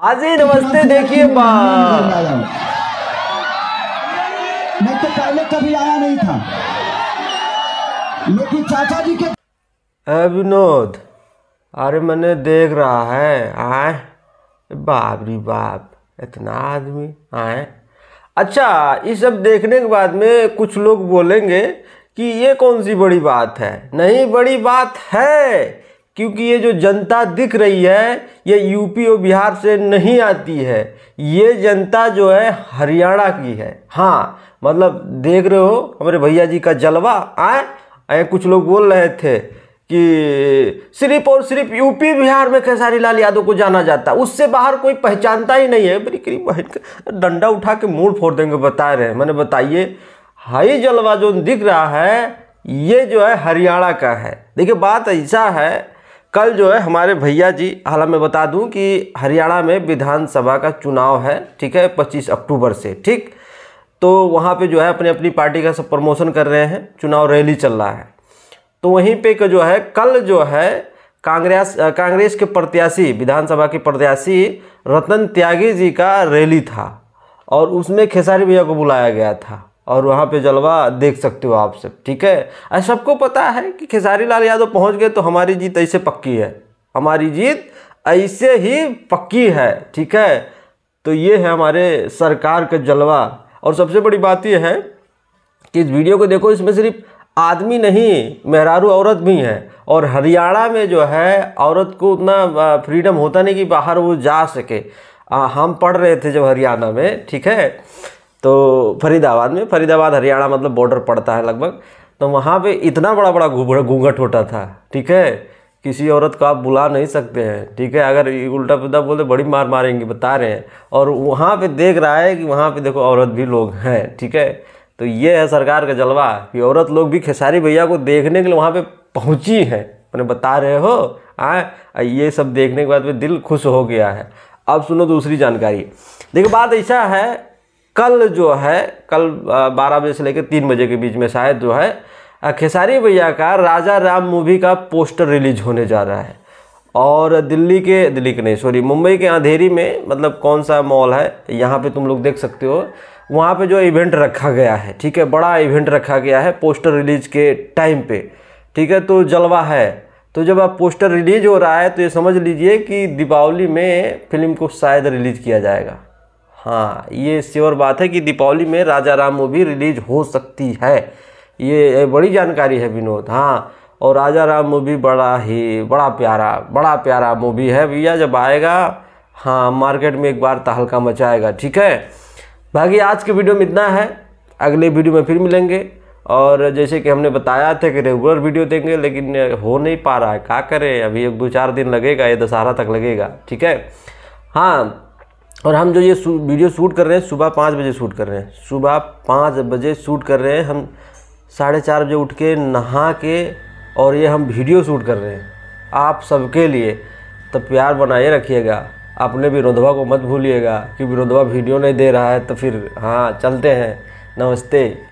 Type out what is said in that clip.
हाँ जी नमस्ते देखिए मैं तो पहले कभी आया नहीं था। लेकिन चाचा जी के विनोद अरे मैंने देख रहा है आए। बाप रे बाप इतना आदमी आए। अच्छा ये सब देखने के बाद में कुछ लोग बोलेंगे कि ये कौन सी बड़ी बात है? नहीं बड़ी बात है। क्योंकि ये जो जनता दिख रही है, ये यूपी और बिहार से नहीं आती है। ये जनता जो है, हरियाणा की है। हाँ मतलब देख रहे हो, हमारे भैया जी का जलवा, आए आए, कुछ लोग बोल रहे थे कि सिर्फ़ और सिर्फ़ यूपी, बिहार में खेसारी लाल यादव को जाना जाता? उससे बाहर कोई पहचानता ही नहीं है। बड़ी करीब डंडा उठा के मूड फोड़ देंगे, बता रहे हैं। मैंने बताइए, हाई जलवा जो दिख रहा है, ये जो है, हरियाणा का है। देखिए, बात ऐसा है कल जो है हमारे भैया जी, हालाँकि मैं बता दूँ कि हरियाणा में विधानसभा का चुनाव है, ठीक है 25 अक्टूबर से, ठीक? तो वहाँ पे जो है अपनी अपनी पार्टी का सब प्रमोशन कर रहे हैं, चुनाव रैली चल रहा है। तो वहीं पे का जो है, कल जो है कांग्रेस कांग्रेस के प्रत्याशी, विधानसभा के प्रत्याशी रतन त्यागी जी का रैली था और उसमें खेसारी भैया को बुलाया गया था। और वहाँ पे जलवा देख सकते हो आप सब ठीक है? सबको पता है कि खेसारी लाल यादव पहुँच गए तो हमारी जीत ऐसे पक्की है। हमारी जीत ऐसे ही पक्की है ठीक है? तो ये है हमारे सरकार का जलवा। और सबसे बड़ी बात यह है कि इस वीडियो को देखो इसमें सिर्फ़ आदमी नहीं मेहरारू औरत भी हैं। और हरियाणा में जो है औरत को उतना फ्रीडम होता नहीं कि बाहर वो जा सके। आ, हम पढ़ रहे थे जब हरियाणा में ठीक है? तो फरीदाबाद में, फरीदाबाद, हरियाणा मतलब बॉर्डर पड़ता है लगभग तो वहाँ पे इतना बड़ा बड़ा घूंघट होता था, ठीक है? किसी औरत को आप बुला नहीं सकते हैं, ठीक है? अगर उल्टा पुल्टा बोलते, बड़ी मार मारेंगे, बता रहे हैं। और वहाँ पे देख रहा है कि वहाँ पे देखो औरत भी लोग हैं, ठीक है? तो ये है सरकार का जलवा कि औरत लोग भी खेसारी भैया को देखने के लिए वहाँ पे पहुँची हैं। मैंने बता रहे हो, आए? ये सब देखने के बाद में दिल खुश हो गया है। अब सुनो दूसरी जानकारी। देखो बात ऐसा है कल जो है, कल बारह बजे से लेकर तीन बजे के बीच में शायद जो है खेसारी भैया का राजा राम मूवी का पोस्टर रिलीज़ होने जा रहा है। और दिल्ली के दिल्ली के नहीं, सॉरी, मुंबई के अंधेरी में मतलब कौन सा मॉल है, यहाँ पे तुम लोग देख सकते हो, वहाँ पे जो इवेंट रखा गया है, ठीक है, बड़ा इवेंट रखा गया है पोस्टर रिलीज़ के टाइम पे, ठीक है तो जलवा है। तो जब आप पोस्टर रिलीज़ हो रहा है तो ये समझ लीजिए कि दीपावली में फ़िल्म को शायद रिलीज़ किया जाएगा। हाँ ये श्योर बात है कि दीपावली में राजा राम मूवी रिलीज़ हो सकती है। ये बड़ी जानकारी है विनोद हाँ। और राजा राम मूवी बड़ा ही, बड़ा प्यारा बड़ा प्यारा मूवी है भैया। जब आएगा हाँ मार्केट में एक बार तहलका मचाएगा ठीक है? बाकी आज के वीडियो में इतना है। अगले वीडियो में फिर मिलेंगे। और जैसे कि हमने बताया था कि रेगुलर वीडियो देंगे, लेकिन हो नहीं पा रहा है। क्या करें? अभी एक दो चार दिन लगेगा, ये दशहरा तक लगेगा, ठीक है? हाँ और हम जो ये वीडियो शूट कर रहे हैं, सुबह पाँच बजे शूट कर रहे हैं। सुबह पाँच बजे शूट कर रहे हैं हम, साढ़े चार बजे उठ के, नहा के, और ये हम वीडियो शूट कर रहे हैं। आप सबके लिए तो प्यार बनाए रखिएगा। अपने विरोधवा को मत भूलिएगा कि विरोधवा वीडियो नहीं दे रहा है तो फिर हाँ चलते हैं। नमस्ते।